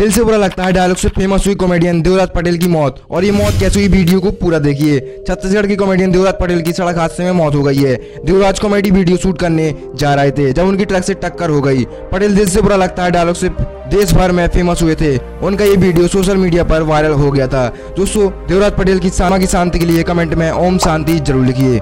दिल से बुरा लगता है डायलॉग से फ़ेमस हुई कॉमेडियन देवराज पटेल की मौत। और ये मौत कैसे हुई वीडियो को पूरा देखिए। छत्तीसगढ़ की कॉमेडियन देवराज पटेल की सड़क हादसे में मौत हो गई है। देवराज कॉमेडी वीडियो शूट करने जा रहे थे, जब उनकी ट्रक से टक्कर हो गई। पटेल दिल से बुरा लगता है डायलॉग से देश भर में फ़ेमस हुए थे। उनका ये वीडियो सोशल मीडिया पर वायरल हो गया था। दोस्तों देवराज पटेल की सामा की शांति के लिए कमेंट में ओम शांति ज़रूर लिखिए।